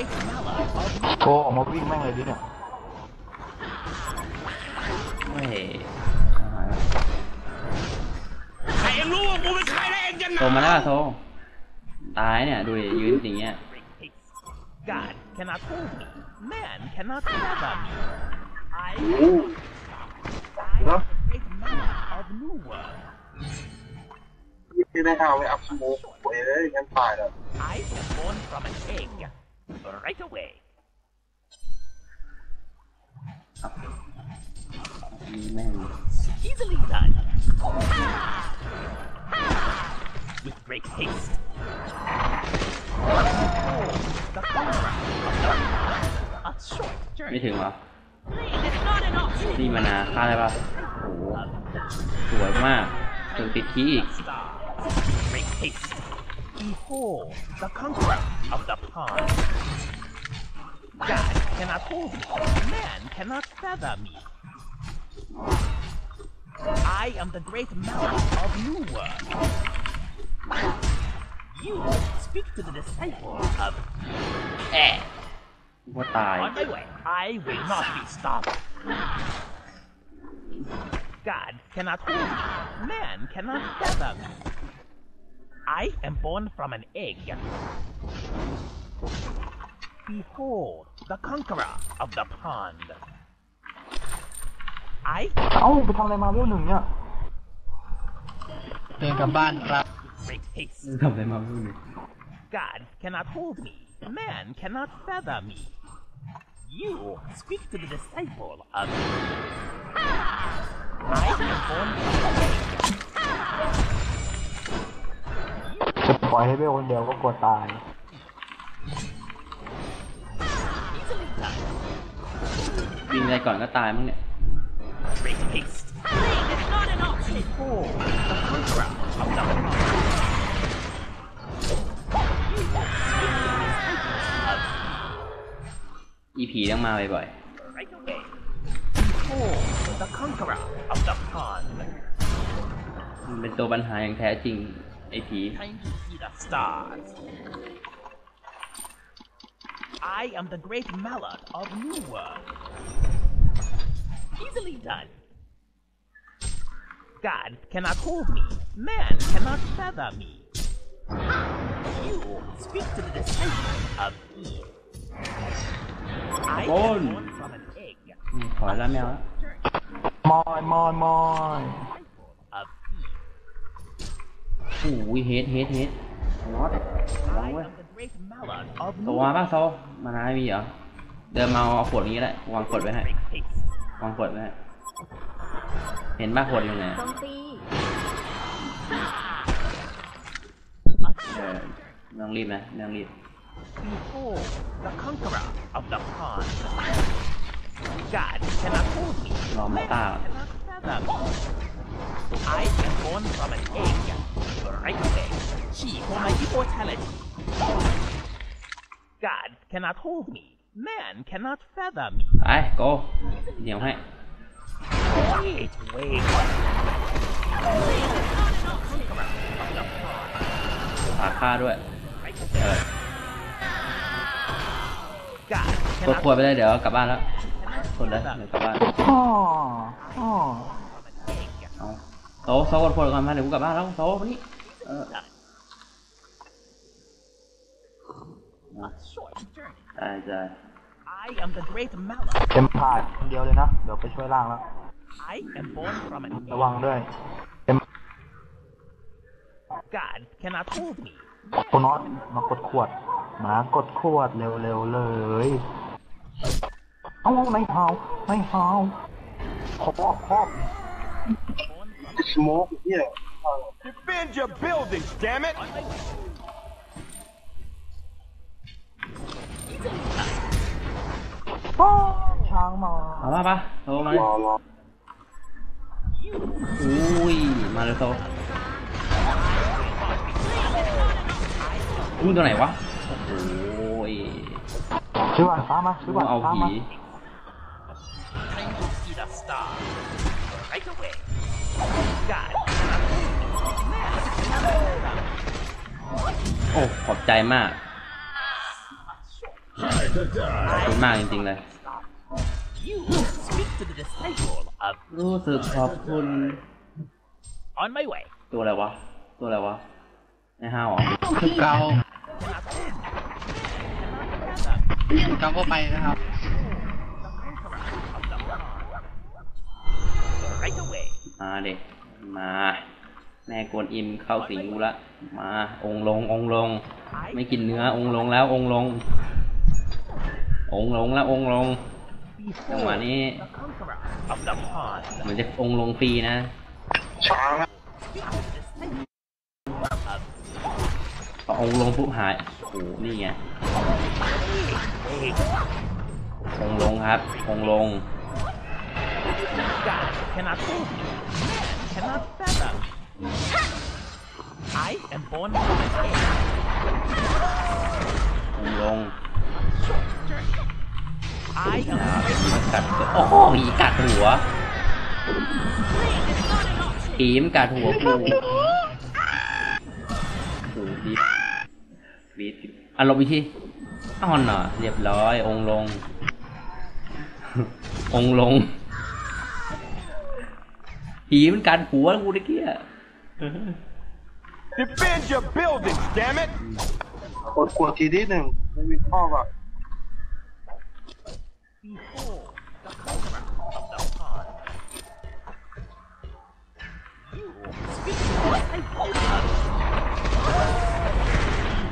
great mallard of โกออกมาวิ่งแม่งเลยดิเนี่ยเฮ้ยใครเองรู้ว่ากูเป็นใครแล้วเองจะหโทรนามาแล้วโทรตายเนี่ยดูดิยืนอย่างเงี้ย God cannot hold me. Man cannot fathom me. I เนาะ great mallard of New World. ที่ได้เอาไว้อัพสโมกเว้ยเลยงั้นตายแล้ว I am born from an egg. Right away. นี่แม่ง Easily done. With great haste. The conqueror of the A short ไม่ journey. ถึงเหรอ It is not an option. นี่มานาฆ่าได้ปะโอ้โห สวยมากถึงติดขี้อีก Star. Great haste. Behold, the conqueror of the pond. God cannot hold me. Man cannot feather me. I am the great mountain of New World. You speak to the disciples of... Ed. What I? On my way. I will not be stopped. God cannot hold me. Man cannot feather me. I am born from an egg. Behold the conqueror of the pond. I เอ้าไปทำอะไรมาเรื่องหนึ่งเนี่ย เดินกลับบ้านครับ great haste. ทำอะไรมาพูดดิ God cannot hold me. Man cannot fathom me. You speak to the disciple of I am born from an egg. ปล่อยให้เบลคนเดียวก็กลัวตายยิงอะไรก่อนก็ตายมั้งเนี่ยอีผีต้องมาบ่อยๆมันเป็นตัวปัญหาอย่างแท้จริง ไอผี the stars. I am the great mallard of New World. Easily done. God cannot hold me. Man cannot feather me. You speak to the disciple of Eve. I am Bon. born from an egg. นี่ถอยแล้วแมวแล้วมอยมอยมอย Disciple of Eve. โอ้ยเฮ ดเฮดเฮดรอดระวัง I เว้ย am the great mallard of โซ New มา World. ป่ะโซมานาไม่มีเหรอ เดินมาเอาขวดนี้แหละ วางขวดไว้ให้ Great haste. วางขวดไว้ให้เห็นป่ะขวดอยู่ไหนโจมตี A เออ short ไม่ต้องรีบนะไม่ต้องรีบ Behold, the conqueror of the pond. God cannot hold me. No, Man mata. cannot fathom me. I am born from an egg. Right away. She for my immortality. God cannot hold me. Man cannot fathom me. ไปโกเดี๋ยวให้ Wait, wait. Conqueror of the pond. ฝากฆ่าด้วย Right เอ away. อ God กด cannot ขวดไปเลยเดี๋ยวกลับบ้านแล้ว cannot กดเลย fathom เดี๋ยว me. กลับบ้านอ้ออ้อ From an egg. เอาโซโซกดขวดก่อนมาเดี๋ยวกูกลับบ้านแล้วโซมานี่ เออ A short journey. ใช่ใช่ I am the great mallard. เต็มผ่านคนเดียวเลยนะ เดี๋ยวไปช่วยล่างแล้ว I am born from an ระวังด้วยเต็ม God cannot hold me. โคนอตมากดขวด มากดขวดเร็วๆเลยเอ้าไม่เฮาไม่เฮาครอบครอบ Born from สโมกเนี่ย Defend your buildings, damn it! on my way. Easily done. อ้อช้างมาเอามาปะโซมารอรอ You อุ้ย มาเลยโซมึงตัวไหนวะ โอ้ยซื้อบัตรฟ้ามาซื้อมึบังตรเอาฟ้าผีมา โอ้ขอบใจมาก A short ขอบคุณมากจริงๆเลย You speak to the disciple of รู้สึกขอบคุณ on my way. ตัวอะไรวะ ตัวอะไรวะในห้าวเหรอคือเกา Fathom เกาเข้าไปนะครับ right away. มาเด็กมา แม่กวนอิมเข้าสิงกูละ มาองค์ลงองค์ลง ไม่กินเนื้อองค์ลงแล้วองค์ลง องค์ลงแล้วองค์ลงจังหวะนี้ The conqueror of the pond. เหมือนจะองค์ลงฟรีนะพอองค์ลงปุ๊บหายโอ้โหนี่ไงองค์ลงครับองค์ลง God cannot hold me. Man cannot fathom. I am born from an egg. องค์ลง I am มันกัดตัวโอ้โหผีกัดหัวผีมันกัดหัวกูโอ้โหบีบบีบอารมณ์อีกทีอ้อนน่ะเรียบร้อยองค์ลง องค์ลงผีมันกัดหัวกูตะเกีย Defend your buildings, damn it! กดขวดทีที่หนึ่งไม่มีพ่อก่อน behold the conqueror of the pond. You speak to the disciple of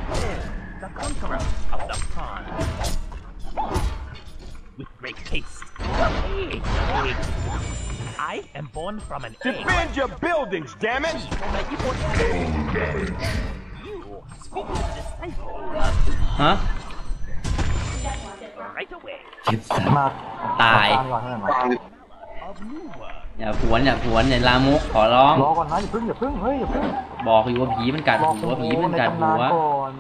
Behold the conqueror of the pond. With great haste. Egg, egg. I am born from an egg. Defend your buildings, damn it! That you would You speak to the disciple of ฮะ right away มาตายเอก่อนให้หน่อย of new world. อย่าผวนอย่าผวนอย่าลามกขอร้อง รอก่อนนะอย่าเพิ่งอย่าเพิ่งเฮ้ยอย่าเพิ่งบอกอยู่ว่าผีมันกัดรอหัวคุณผีโอ้มันในกัดตำหันานวก่อน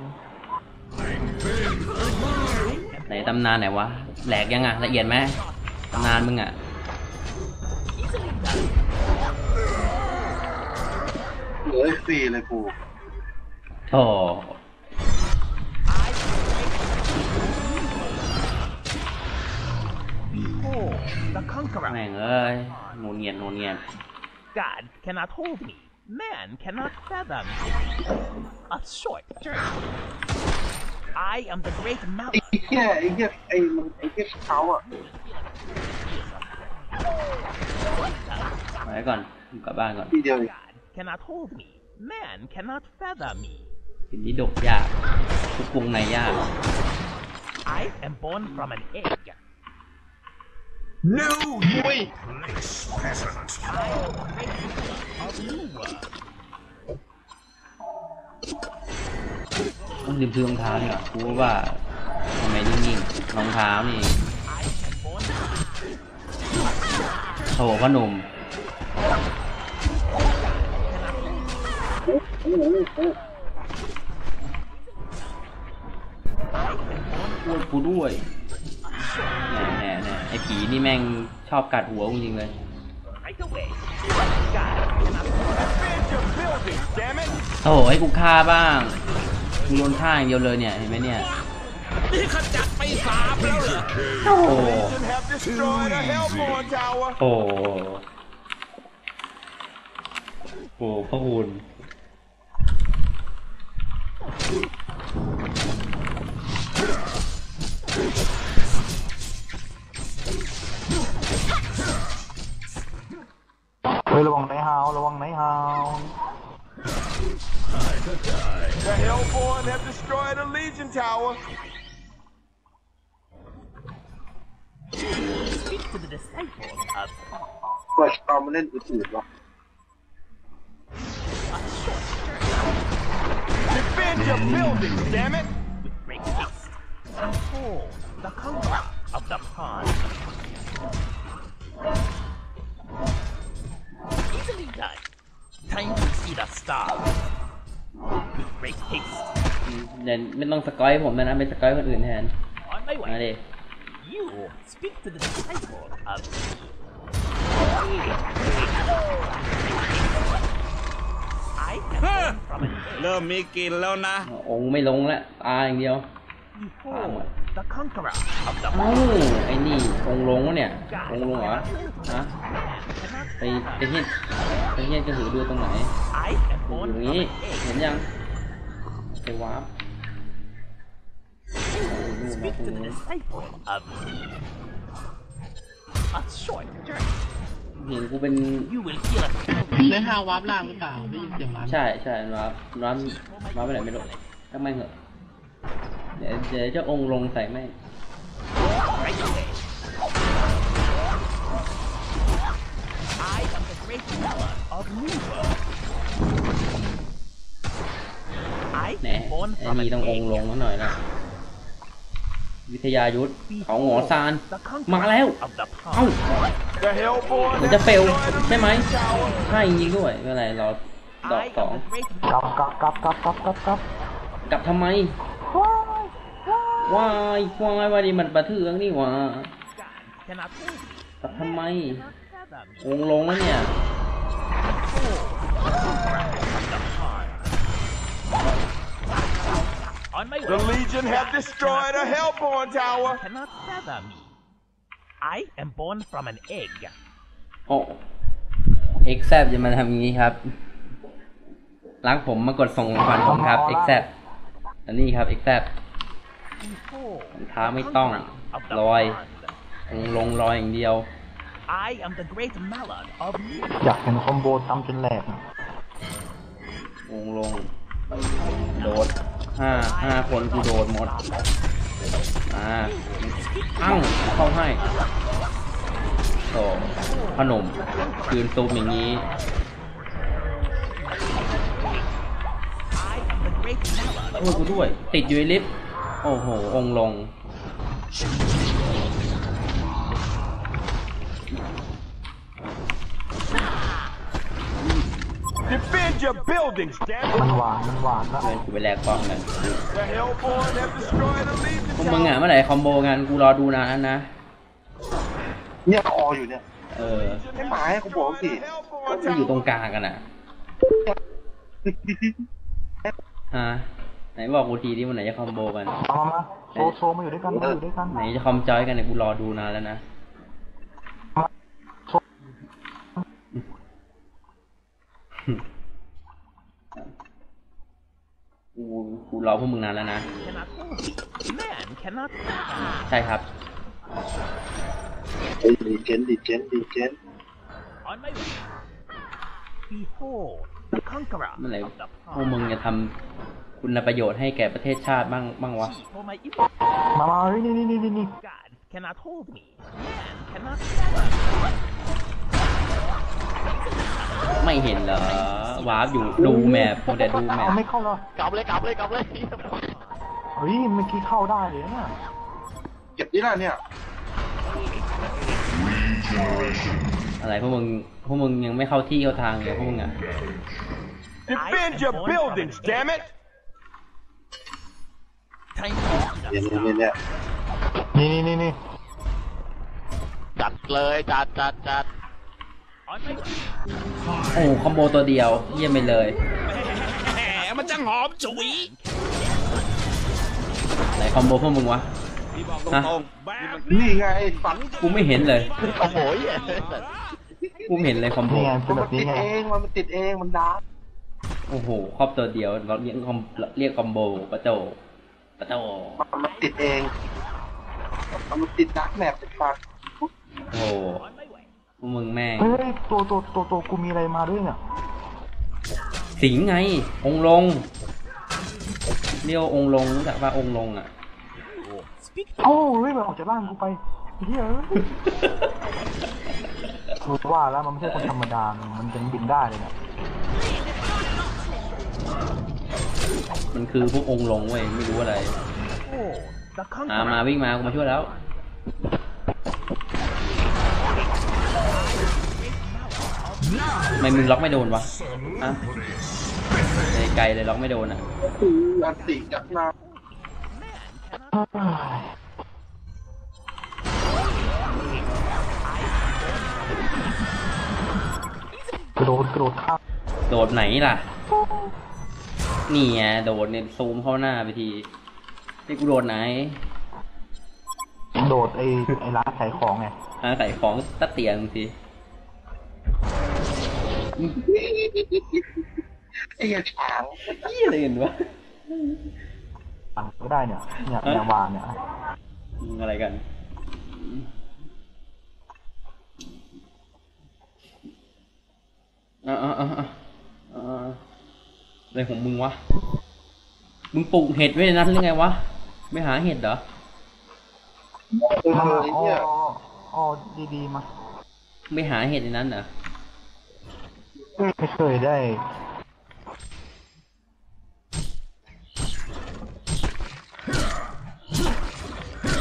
ไหนตำนานไหนวะ แหลกยังอะ ละเอียดไหมตำนานมึงอะ Easily done. เหลือฟรีเลยกูโอ้ Behold the conqueror. แม่งเอ้ยนูนเงียนนูนเงียน God cannot hold me. Man cannot fathom. A short journey. I am the great mountain. ไอ้เหี้ยไอ้เหี้ยไอ้มันไอ้เหี้ยเขาอะ ไว้ก่อนกลับบ้านก่อน ทีเดียว God cannot hold me. Man cannot fathom me. ทีนี้ดกยากทุกกรุงในยาก I am born from an egg. New อุ้ย I am the great ruler of new world. ต้องลืมซื้อรองเท้านี่หว่ากูว่าทำไมนิ่งๆรองเท้านี่ โถพ่อหนุ่มช่วยกูด้วยแน่แน่แน่ไอ้ผีนี่แม่งชอบกัดหัวจริงเลยโอ้โหให้กูฆ่าบ้างกูโดนฆ่าอย่างเดียวเลยเนี่ย เห็นไหมเนี่ย นี่ขจัดไปสามแล้วเหรอโอ้โห Legion have destroyed a Hellborn tower. โอ้โหโอ้โหพระคุณเฮ้ยระวังไหนฮาวระวังไหนฮาว The Hellborn have destroyed a Legion tower. speak to the disciple of เปิดเอามาเล่นอื่นๆวะ Defend your buildings, damn it! with great haste. Behold the conqueror of the pond. Easily done. Time to see the stars. With great haste. เดี๋ยวไม่ต้องสกอยผมนะไปสกอยคนอื่นแทน On my มา way. ดิ You speak to the disciple of I am born from an egg. เริ่มมีกลินแล้วนะ องค์ไม่ลงแล้วตายอย่างเดียว Behold the conqueror of the เอ้าไอ้นี่องค์ลงวะเนี่ยองค์ลงเหรอฮะ ไปไปเฮียนไปเฮียนกระสือดูตรงไหน I am อยู่ born ตรง from นี้ an egg. เห็นยังไปวาร์ป Speak to the disciple of a short journey. เห็นกูเป็น You will feel a ได้ห้าวาร์ปล่างหรือเปล่าได้ยินเสียงร้านใช่ใช่วาร์ปวาร์ปวาร์ปไปไหนไม่รู้ทำไมเหรอะเดี๋ยวเดี๋ยวเจ้าองค์ลงใส่ไม่ง right away. I am the great Mela of New World. I แหน am born ไอ้ from นี่ an ต้ององค์ลง egg. มาหน่อยละ วิทยายุทธเขาหงอซาน The มาแล้ว conqueror of the เอ้า pond. The Hellborn มัน have จะเฟล destroyed the ใช่ไหม Legion Tower. ใช่จริงด้วยไม่เป็นไรรอดอก I สอง am the great กลับกลับกลับกลับกลับกลับกลับกลับทำไมวายวายวายนี่มันประเทืองนี่หว่า God cannot hold me. กลับทำไม Cannot fathom me. องค์ลงแล้วเนี่ย On my The way. Legion have destroyed a Hellborn tower. Cannot fathom me. I am born from an egg. โอ้เอ็กแซบจะมาทำอย่างนี้ครับรักผมมากดส่งรางวัลผมครับเอ็กแซบอันนี้ครับเอ็กแซบ Behold, เท้าไม่ต้อง of the ลอย pond. องค์ลงลอยอย่างเดียว I am the great Malad of New อยากเห็นคอมโบทำจนแหลกอะองค์ลงโดด ห้าห้าคนกูโดนหมด อ่าอั้งเข้าให้สองขนมคืนตูมอย่างนี้ I am the great Malad โอ้กูด้วย ติดอยู่ในลิฟต์ โอ้โห องลง Defend your buildings, damn มัน it. หวานมันหวานแล้วเพื่อนกูไปแลกกล้องกัน The Hellborn have destroyed a พวก Legion มึงอะ tower. เมื่อไหร่คอมโบกันกูรอดูนานนะ เนี่ยคออยู่เนี่ย เออไม่หมายกูบอกสิ Hellborn กูอยู่ตรง tower. กลางกันอะฮะไหนบอกกูทีที่วันไหนจะคอมโบกันมามามาโซโซมาอยู่ด้วยกันมาอยู่ด้วยกันไหนจะคอมจอยกันเนี่ยกูรอดูนานแล้วนะ โซ กูกูรอพวกมึงนานแล้วนะ cannot hold me. Man cannot fathom me. ใช่ครับเฮ้ยดีเจนดีเจนดีเจน On my way. Behold, the conqueror เมื่อไหร่ of the พวกมึง pond. จะทำคุณประโยชน์ให้แก่ประเทศชาติบ้างบ้างวะ For my evil มามาเฮ้ยนี่นี่นี่นี่นี่ God cannot hold me. Man cannot fathom me. ไม่เห็นเหรอวาร์ปอยู่ดูแมพมัวแต่ดูแมพเอาไม่เข้าเลยกลับเลยกลับเลยกลับเลยเฮ้ยเมื่อกี้เข้าได้เลยนะเก็บนี่แหละเนี่ยอะไรพวกมึงพวกมึงยังไม่เข้าที่เข้าทางเลยพวกมึงอะ Defend your buildings, damn it. Time to eat เนี่ย a เนี่ย star. เนี่ยนี่นี่นี่นี่จัดเลยจัดจัดจัด On my way. โอ้คอมโบตัวเดียว เยี่ยมไปเลยมันจะหอมฉุยไหนคอมโบพวกมึงวะฮะนี่ไงฝังกูไม่เห็นเลยโอ้โหยกูไม่เห็นเลยคอมโบ นี่ไงเป็นแบมันบตินี้ดไงเองมันติดเองมันดาร์กโอ้โห ครอบตัวเดียวเราเรียกคอมเรียกคอมโบปะโจปะโจมันมันติดเองมันติดดาร์กแมปติดปากโอ้โห On my way. พวกมึงแม่งเฮ้ยตัวตัวตัวตัวกูมีอะไรมาด้วยเนี่ยสิงไง องค์ลง เรียกว่าองค์ลงรู้จักว่าองค์ลงอะ Speak เอ้าเฮ้ยมันออกจากบ้านกูไปเฮ้ยรู้ว่าแล้วมันไม่ใช่คนธรรมดา มันยังบินได้เลยเนี่ยมันคือพวกองค์ลงเว้ยไม่รู้อะไร Oh, the อ่ามา conqueror. วิ่งมากูมาช่วยแล้วทำ ไมมึงล็อกไม่โดนวะอะไกลๆเลยล็อกไม่โดนอะก็คืออันติจากหน้าเฮ้ยกระโดดกระโดดข้ามโดดไหนล่ะ นี่ไงโดดเนี่ยซูมเข้าหน้าไปทีนี่กูโดดไหน โดดไอ้ไอ้ร้านขายของไง หาไข่ของตะเตียงสิไอ้เหี้ยช้างยี่อะไรกันวะปั่นก็ได้เนี่ยเนี่ยแนววานเนี่ยมึงอะไรกัน อ่าอ่าอ่าอ่าอะไรของมึงวะ มึงปลูกเห็ดไว้ในนั้นหรือไงวะ ไม่หาเห็ดเหรอเออมามาไอ้อ๋อ เหี้ยอ๋อดีๆมาไม่หาเห็ดในนั้นเหรอไม่เคยได้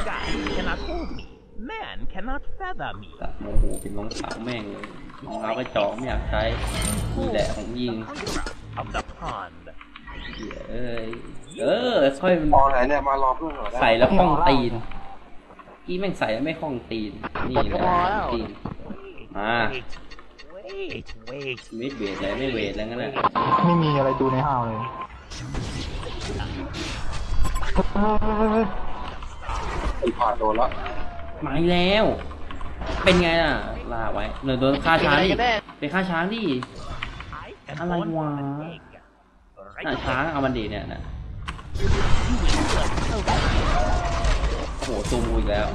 God cannot hold me. Man cannot feather me. ตัดโมโหเป็นรองเท้าแม่งเลยรองเท้ากระจอกไม่อยากใช้นี่แหละของยิง Of the pond. เหี้ยเอ้ยเออค่อยมัน มองไหนเนี่ยมารอเพื่อนเหรอใส่แล้วคล่องตีน กี้แม่งใส่แล้วไม่คล่องตีน นี่แหละตีนอ่า Wait, wait, wait. ไม่เวทเลยไม่เวทแล้วงั้นแหละไม่มีอะไรดูในห้าวเลยเฮ้ยไอ้ผ่านโดนละมาอีกแล้ว เป็นไงล่ะ ลาไว้เดี๋ยวโดนฆ่าช้างดิไปฆ่าช้างดิ I am I like on one. an egg. น่ะ Right ช้างเอามันดีเนี่ยนะโอ้โหซูมกูอีกแล้ว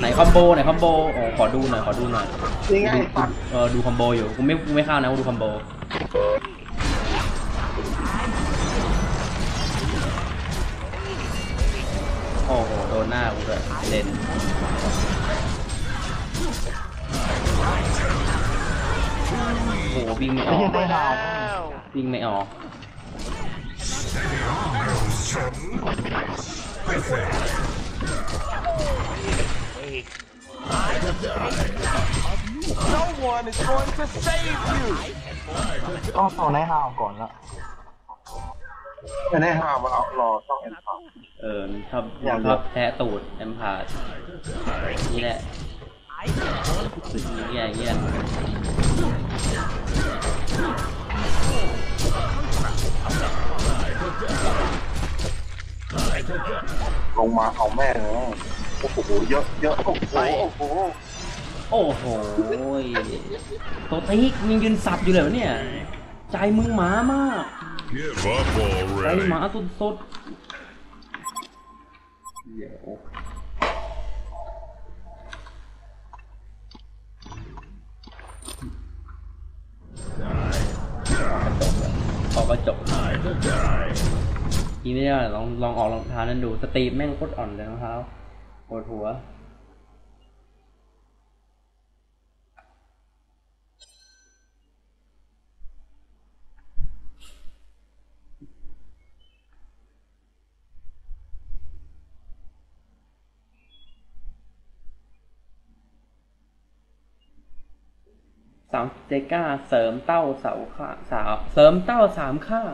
ไหนคอมโบไหนคอมโบโอ้ขอดูหน่อยขอดูหน่อยนี่ไงไอ้สัตว์เออดูคอมโบอยู่กูไม่กูไม่เข้านะกูดูคอมโบโอ้โหโดนหน้ากูเลยเด่นโอ้โหวิ่งไม่อไอ้อเหี้ยกได้ห้าววิ่งไม่ออก Wait. No one is going to save you. ต้องเอาในห้าวก่อนละไม่ได้ห้ามมาเอารอต้องเอ็นผ่านเออมันชอบอยากชอบแทะตูดแอมพาดนี่แหละเงี้ยเงี้ย ลงมาเอาแม่เลยโอ้โหเยอะเยอะโอ้โหโอ้โหโอ้โหตัวติ๊กมึงยืนสับอยู่เลยวะเนี่ย ใจมึงหมามากใจหมาสุดสุดๆเดี๋ยว ทีนี้ลองลองออกรองเท้านั้นดู สตรีมแม่งโคตรอ่อนเลยรองเท้าปวดหัวสามเจก้าเสริมเต้าเสาข้างสาวเสริมเต้าสามข้าง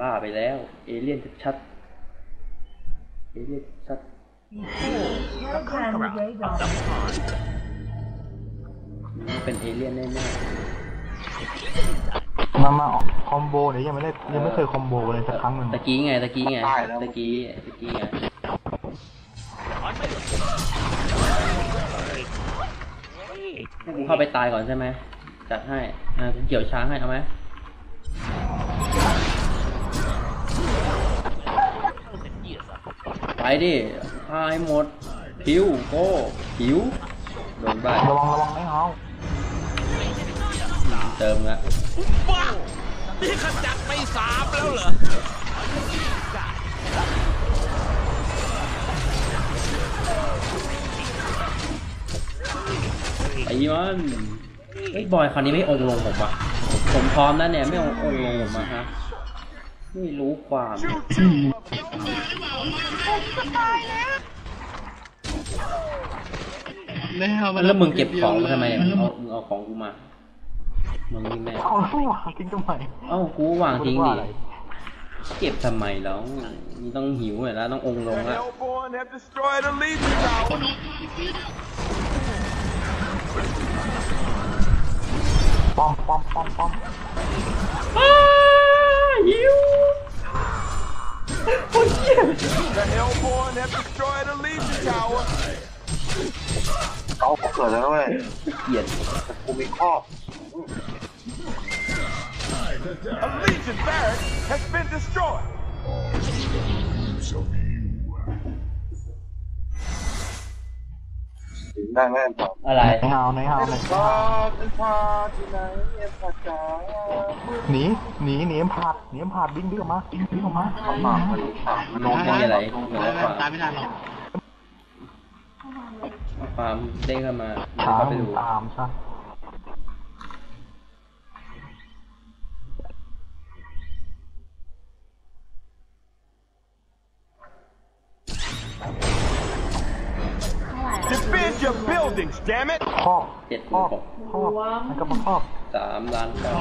บ้าไปแล้ว เอเลี่ยนชัดๆเอเลี่ยนชัด The conqueror of the pond. ๆเป็นเอเลี่ยนแน่มามาออกคอมโบเนี่ยยังไม่ได้ยังไม่เคยคอมโบเลยสักครั้งหนึ่ง ๆตะกี้ไงตะกี้ไงตะกี้ตะกี้ไง On my way. Wait, ให้กูเข้าไปตายก่อนใช่ไหมจัดให้อ่ากูเกี่ยวช้างให้เอาไหม ดิพายหมดผิวโก้ผิวโดนบ้าระวังระวังในห้าวเติมละบ้านี่ขจัดไปสามแล้วเหรอไอ้มันไอ้ยบอยคราวนี้ไม่องค์ลงผมวะผมพร้อมแล้วเนี่ยไม่องค์องค์ลงผมอะฮะ ไม่รู้ความแล้วมึงเก็บของมาทำไมเนี่ยมึงเอามึงเอาของกูมา มึงนี่แม่งเอาไม่วางทิ้งทำไมเอ้ากูวางทิ้งว่าดิอะไรเก็บทำไมแล้วนี่ต้องหิวหน่อยแล้วต้ององค์ลง The แล้ว Hellborn have destroyed a Legion tower. ป้อมป้อมป้อมป้อมหิว The Hellborn have destroyed a Legion tower. เขาเกิดแล้วนะเว้ย เกลียด กูมีครอบ A Legion barrack has been destroyed. ถึงได้แม่นอนอะไรไหนฮาวไหนฮาวไหนพาเป็นพาที่ไหนเอ็มพัดจ๋าหนีหนีหนีเอ็มพัดหนีเอ็มพัดวิ่งวิ่งออกมาวิ่งวิ่งออกมาขาปากมันปามันนมไม่มีอะไรตามไม่ทันหรอกความเด้งเข้ามาตามตามใช่ buildings, damn it! ครอบเจ็ดครอบหกครอบมันก็มาครอบสามล้านเก้า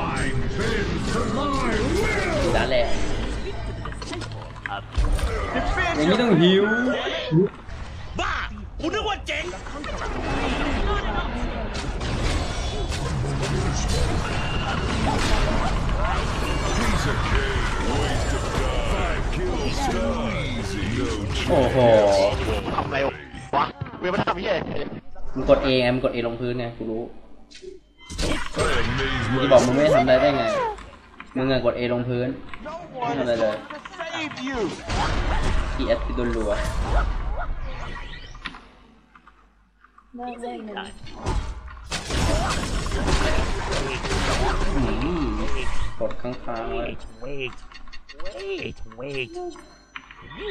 ล้านแรก Defend อย่างนี้ your ต้องหิว บ้ากูนึกว่าเจ๋งโอ้โห ทำไรวะเว้ยมันทำเหี้ย มึงกดเอไงมึงกดเอลงพื้นไงกูรู้มึงบอกมึงไม่ทำได้ได้ไง มึงอะกดเอลงพื้น No one is going to save you. อีเอสไปโดนรัวกเล่นเลยอืมดค้างๆไว้ Wait, wait, wait, wait. You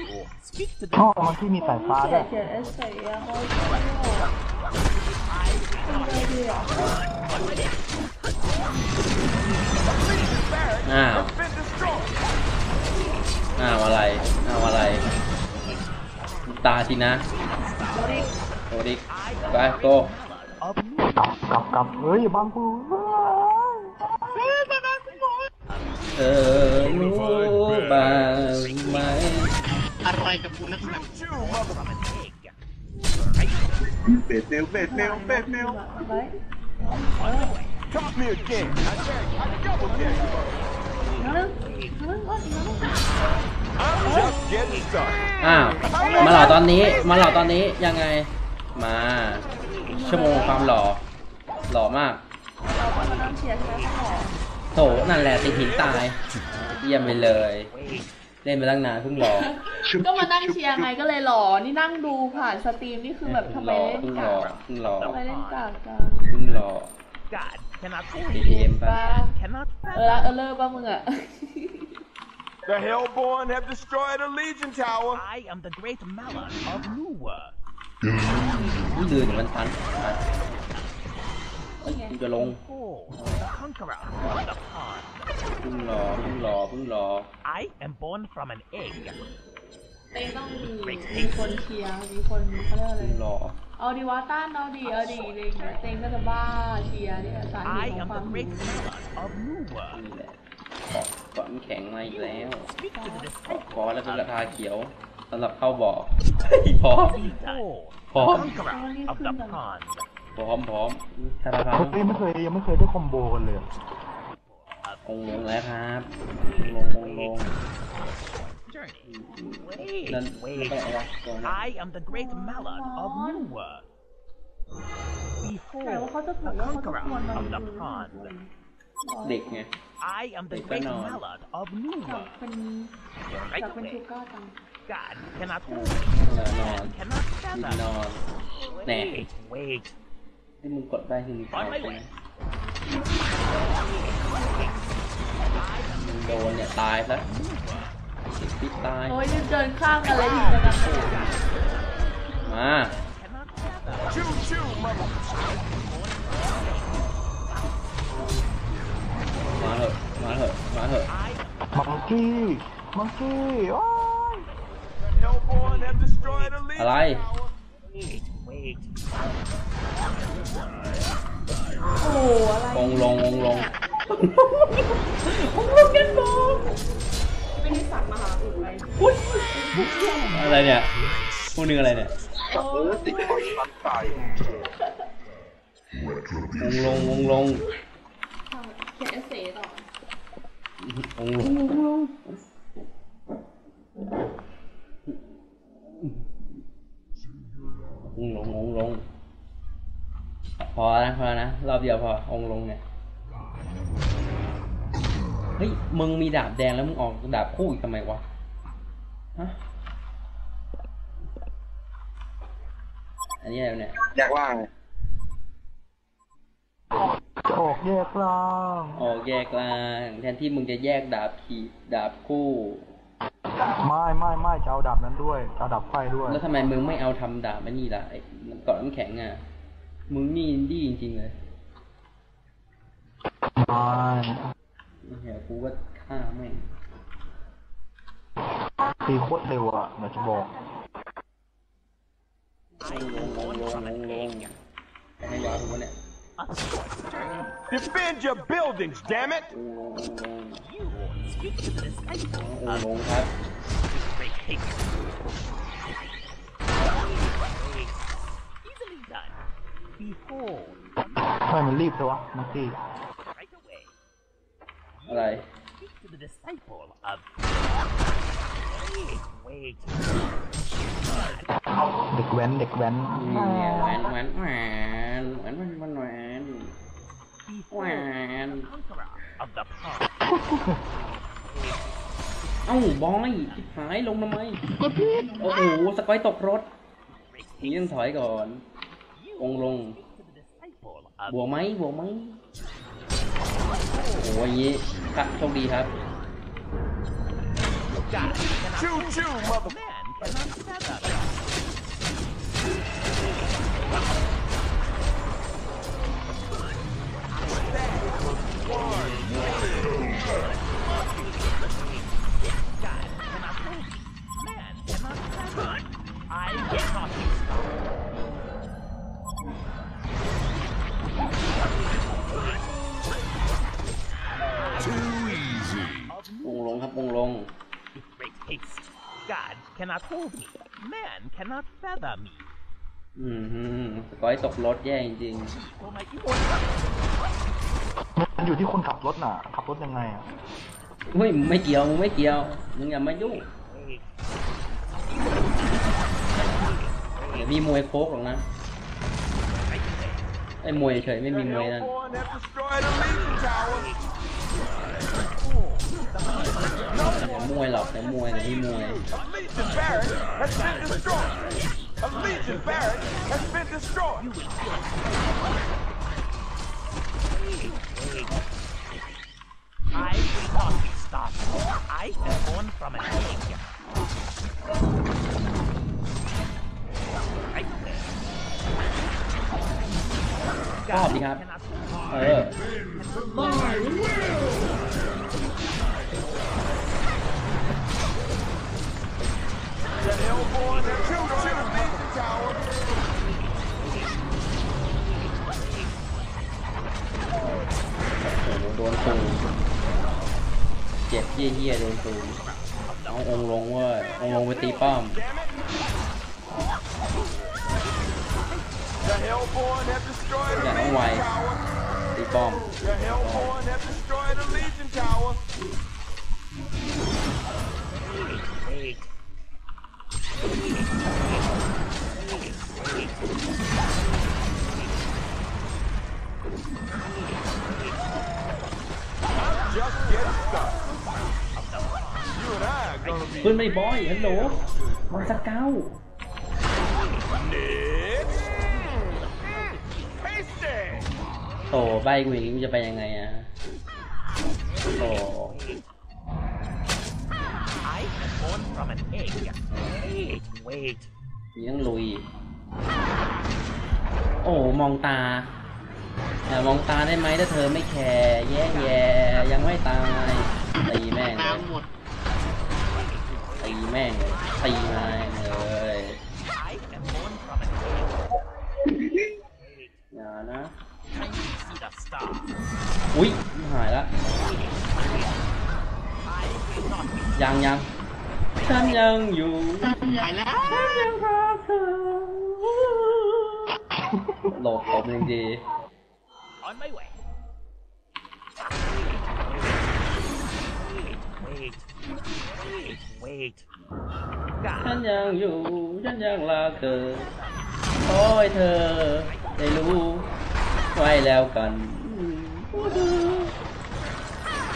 speak to ท่อ the มันที่มีสายฟ้าเขีด้วยยนเขียนเอสใส่ยาเขาไม่ได้ดีอะอ้าว Been destroyed. อ้าวอะไร อ้าวอะไร ตาสินะโอดิกไปโก of กลับกลับกลับเฮ้ยอย่าบังกูเธอรู้บ้างไหม อะไรกับกูนักหนา You mother. from an egg. เบดเมลเบดเมลเบดเมลไว้ Come me again. I dare you. I double dare you. นั่นนั่นนั่นนั่น I'm just getting started. อ้าว มาหล่อตอนนี้ มาหล่อตอนนี้ยังไง มา ชั่วโมงความหล่อ หล่อมากเราก็มานั่งเชียร์แค่ขอโถนั่นแหละติดหินตาย เยี่ยมไปเลย เล่นมาตั้งนานเพิ่งหล่อก็มานั่งเชียร์ไงก็เลยหล่อนี่นั่งดูผ่านสตรีมนี่คือแบบทำไมเล่นเพิ่งหกาล่อกเพิ่งหล่อทำไมเล่นกากจังเพิ่งหล่อ God cannot ดี hold เอ็มป้าป่ะ cannot เออละเออเลิกป่ะมึงอะ The Hellborn have destroyed a Legion tower. I am the great Malak of Nuwa. นี่ดืนมันทันอะเอ้ย กูจะลง Oh, the conqueror of the pond. เพิ่งหล่อเพิ่งหล่อเพิ่งหล่อ I am born from an egg. เต้ต้องมีมีคนเชียร์มีคนเขาเรียกอะไรเพิ่งหล่อเอาดีวะต้านเอาดีเอาดีอะไรอย่างเงี้ยเต้งก็จะบ้าเชียร์เนี่ยสาเห I ตุของ am ความ the หิ great ว Malak of Nuwa. นี่แหละเกาะเกาะน้ำแข็งมาอีกแล้ว Speak to the เกาะ disciple คอแล้วเป็นราคาเขียวสำหรับเข้าบ่อพร้อม Behold, Pom. the conqueror of the pond. พร้อมพร้อมธนาคารเฮ้ยไม่เคยยังไม่เคยได้คอมโบกันเลยองค์ลงแล้วครับองค์ลงองค์ลง Journey. Wait, นั่น wait. ไม่อะไรวะตัวนั้น I am the great Malak of Nuwa. แต่ว่าเขา Behold, จะถู the กว่าเขาจะ conqueror ควรมา of the ดู pond. เด็กไง I am the Wait, great ano? Malak of จาก Nuwa. เป็น Right จากเป็นชู away. ก้าจัง God cannot เอ hold อนั่นแหละนอน cannot กิน fathom. นอนแหน่ Wait, wait. ที่มึงกดได้ที่มึงเอาใช่ไหมมึงโดนเนี่ยตายซะติดพิษตาย โอ้ยนี่เดินข้ามกันเลยทีกันนะมา Cannot fathom. Choo choo, mother. มาเถอะมาเถอะมาเถอะ I มังกี้มังกี้โอ้ย The Hellborn have destroyed a Legion อะไร อะไรองลงองค์ลงไม่ได้สั่งมาหาอุ่นไว้อะไรเนี่ยพวกนึงอะไรเนี่ยเออติดคอยมันไก่องลงองลงเขียนเอเซ่ต่อองลงองลงองลง พอนะพอนะ รอบเดียวพอองค์ลงเนี่ยเฮ้ยมึงมีดาบแดงแล้วมึงออกดาบคู่อีกทำไมวะฮะอันนี้อะไรเนี่ยอยากล่างไงจะออกแยกล่างออกแยกล่างแทนที่มึงจะแยกดาบขีดดาบคู่ ไม่ไม่ไม่จะเอาดับนั้นด้วยจะเอาดับไฟด้วย แล้วทำไมมึงไม่เอาทำดาบไอ้นี่ล่ะไอ้เกาะน้ำแข็งอะ มึงนี่อินดี้จริงๆเลยไม่เฮียกูว่าฆ่าแม่งตีโคตรเร็วอะเดี๋ยวจะบอกลงลงลงลงลงลงจะให้วากูวะเนี่ย Defend your buildings, damn it! ลงลงลง You speak to the disciple ลงลงครับ great haste. Easily done. Behold, ทำไมมันรีบเลยวะนักตี้ right away. อะไร Speak to the disciple of. Wait, wait. เด็กแว้นเด็กแว้นนี่ไงแหวนแหวนแหวนแหวนแหวนแหวนแหวน Behold, Man. the conqueror of the past. เอ้าบอยจิบหายลงทำไมกดผิดโอ้โห สกอยตกรถ Great นี่ต้องถอยก่อน องค์ลง to the disciple of. บวกไหมบวกไหมโอ้ยอย่างงี้ครับโชคดีครับ With great haste. God cannot hold me. Man cannot fathom me. อืมฮึสกอยตกรถแย่จริง For my immortal. มันอยู่ที่คนขับรถน่ะ ขับรถยังไงอะๆเฮ้ยมึงไม่เกี่ยวมึงไม่เกี่ยวมึงอย่ามายุ่ง Wait. เดี๋ยวมีมวยโคกหรอกนะไอ้มวยเฉยไม่ The มีมวยนั่น Hellborn have destroyed a Legion Tower. เดี๋ยวมวยหรอกเดี๋ยวมวยเดี๋ยวมีมวย A Legion barrack has been destroyed. A Legion barrack has been destroyed. I will not be stopped. I am born from an egg. Right there. ชอบดีครับ Cannot เออ โดนตูเจ็บเยี่ยๆโดนตูเอาองลงเว้ยองลงไปตีป้อม The Hellborn have destroyed a Legion Tower. The Hellborn have destroyed a Legion Tower. And I are gonna be ขึ้นไม่บอยฮัลโหลมาสเกา next. Tasty. โตใบกูอย่างนี้กูจะไปยังไงอะโต I am born from an egg. Wait, wait. นี่ต้องลุย โอ้มองตาอย่ามองตาได้ไหมถ้าเธอไม่แคร์แย่แย่ยังไม่ตายตีแม่งเลยน้ำหมด แม่งตีมาเลยอย่านะอุ้ยหายละยังยังฉันยังอยู่หายแล้วรักเธอหลบหลบยังดี Wait. Wait. ฉันยังอยู่ ฉันยังรักเธอขอให้เธอ ได้รู้ไว้แล้วกัน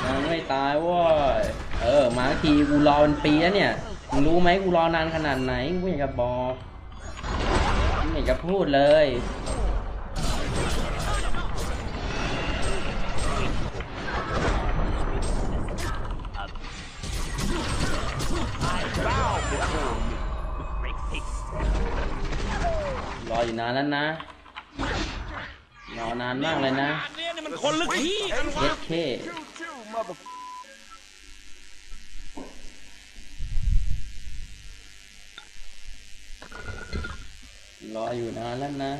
ยังไม่ตายว้ยเออ มาทีกูรอเป็นปีแล้วเนี่ยมึงรู้ไหมกูรอนานขนาดไหนกูอยากจะบอกไม่อยากจะพูดเลย รออยู่นานแล้วนะรอนานมากเลยนะเฮ้ยเค two, two, mother. รออยู่นานแล้วนะ